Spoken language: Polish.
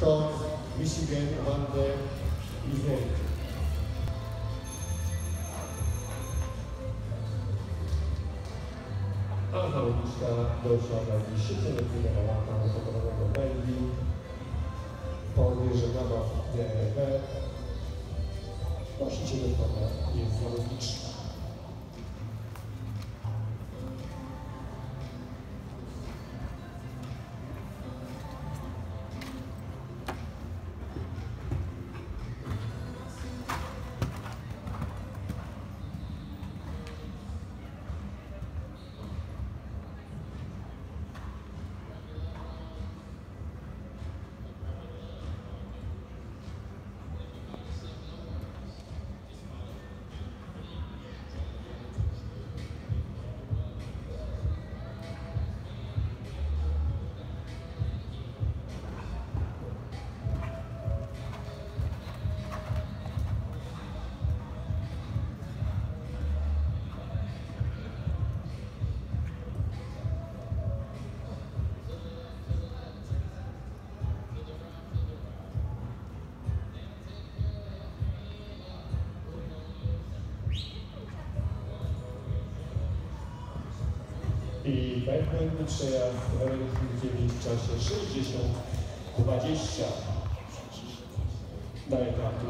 from Michigan, Amanda Izek. A zawodniczka doszła na 10-letniego lata pokonanego Belgii. Powyżej zabaw DRP. Właścicielem pana jest zawodniczka. I wewnętrzny przejazd Ewenkiewicz w czasie 60-20. Daję kartę.